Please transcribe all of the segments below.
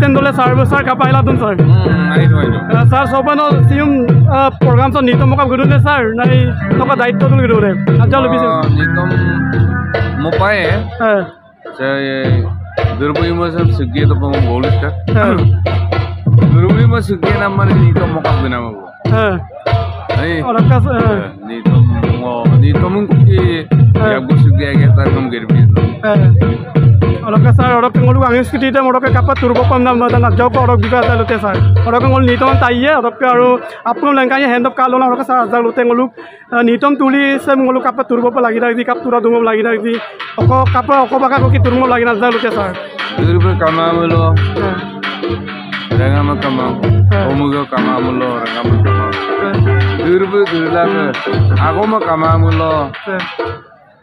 তেনেদৰে sir sir খাপা আহিলা দোন ছাৰ। ছাৰ চবানৰ চিম প্ৰগ্ৰাম চব নিতম মোক গৈ দিওঁ ছাৰ? নাই থকা দায়িত্ব তুমি গৈ দিওঁ কাজিয়া লৈছে নিতম মোক পায়ে। দুৰ্বী মই চব চুগীয়ে তো মোক বহুত ইচ্ছা দুৰ্বী মই চুগীয়ে নাম মানে নিতম মোক দিনা মই নিতম নিতম কি গুচি গৈ আগে তাৰ কাম কৰিবি অলকে স্যার অরক কেঙ্গলু সংস্কৃতি এটা মরকে কাপা তুর্ব কম দাম দাম যাওক অরক বিকাশ দাল লোতে স্যার অরক কেঙ্গল নিতম তাইয়ে অরককে আর আপন লঙ্কাই হ্যান্ড অফ কালো অরক স্যার আজাল লোতে গলু নিতম তুলি সে মঙ্গলু কাপা তুর্ব লাগি রাখি কাপ তুরা দুম লাগি রাখি অক কাপা অক বাকা কি তুর্ম লাগি না যাল লোতে স্যার ইউরোপে কামাম হলো রঙামা কামাম অমুগ কামাম হলো রঙামা কামাম ইউরোপে দুলাকে আগম কামাম হলো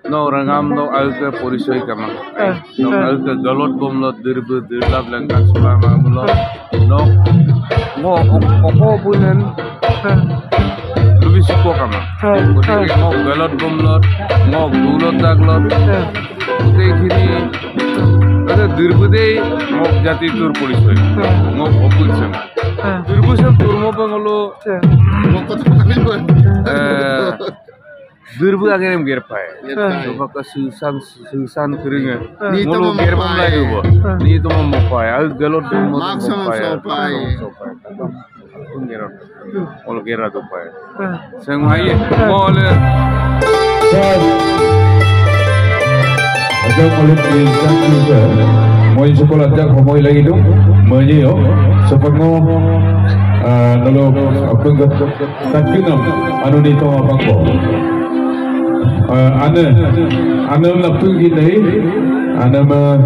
নগামদ আয়ুসের পরিচয় কেমন আয়ুসের গলত গমল দীর্ঘ দীর্ঘ লেঙ্গা সুলামুল নেন দীর্ঘদেশ दुर्बु आगे हम गिर पाए तो बका सुसान सुसान करेंगे नी तो हम गिर पाए वो नी तो हम पाए आज गलो तो हम पाए पाए तुम गिर और गिर तो पाए संग भाई बोल Ada kulit bisa juga. Mau sekolah tak mau lagi dong. Mau yo. Sepengo nolong ah, apa enggak tak kenal anu di tengah bangko. ana ana laptu ginai ana ma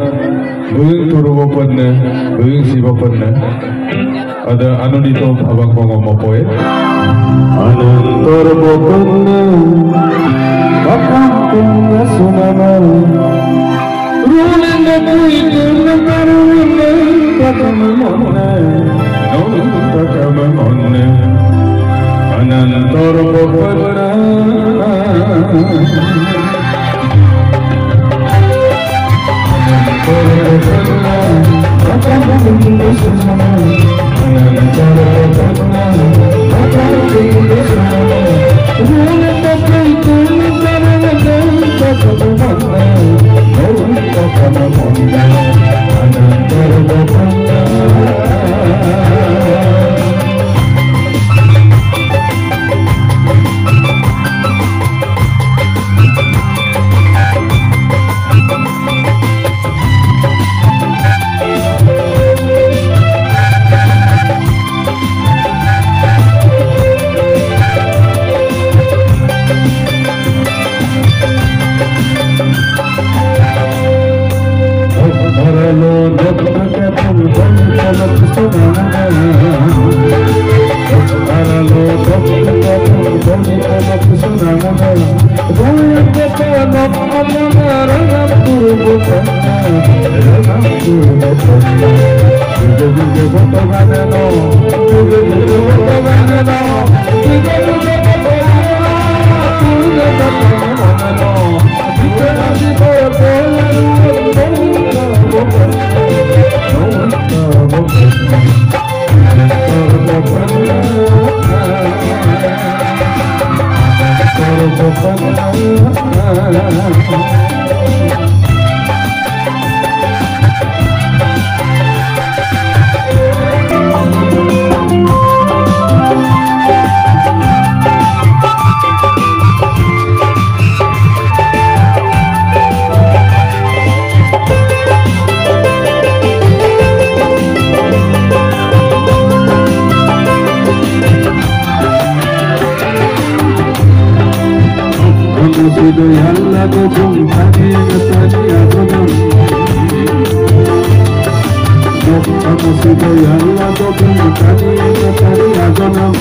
buyung turubo panna buyung sibo panna ada anunito bhavak mangoma poe anantor bopanna kapantunga sunama runanga kuitunga karunna kakama anh em monna anantor bopanna పరి పరి రఘునం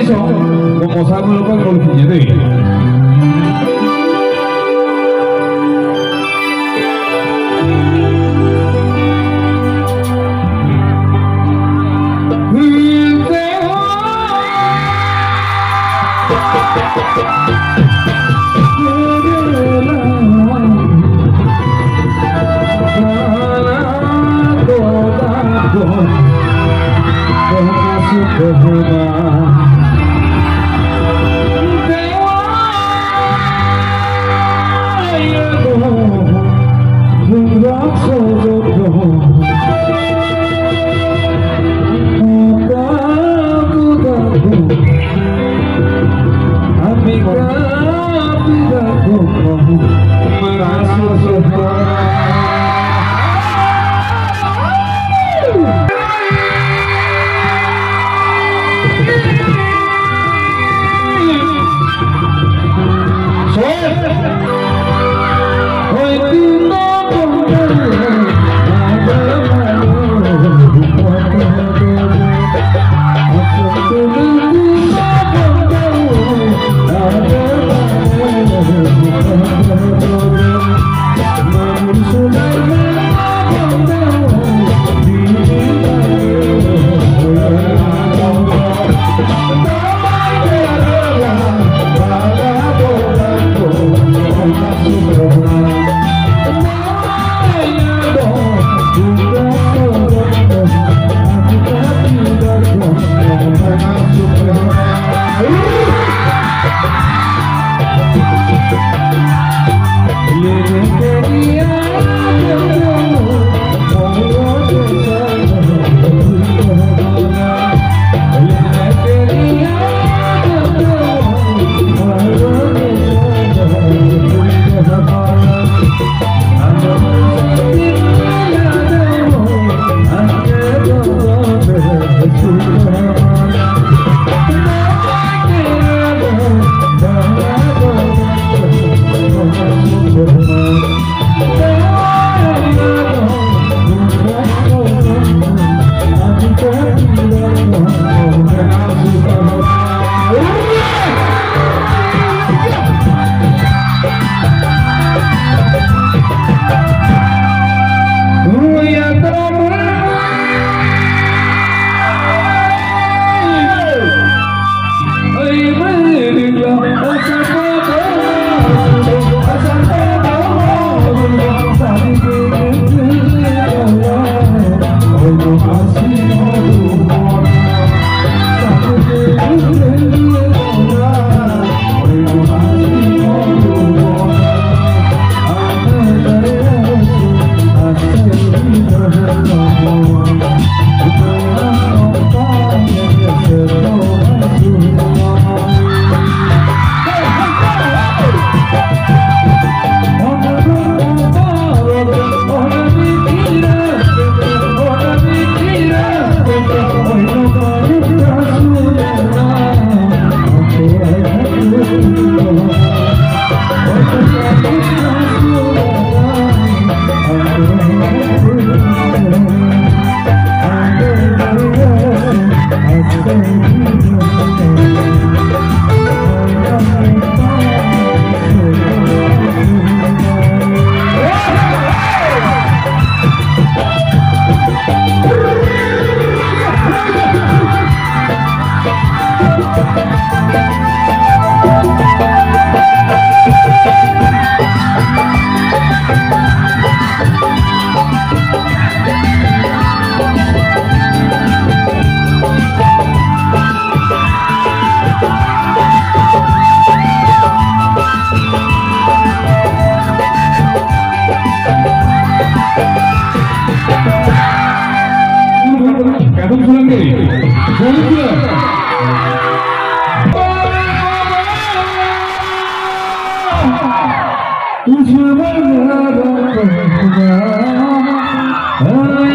해서 뭐 사물로 빠져올 텐데. Oh, 웃음을 바라보다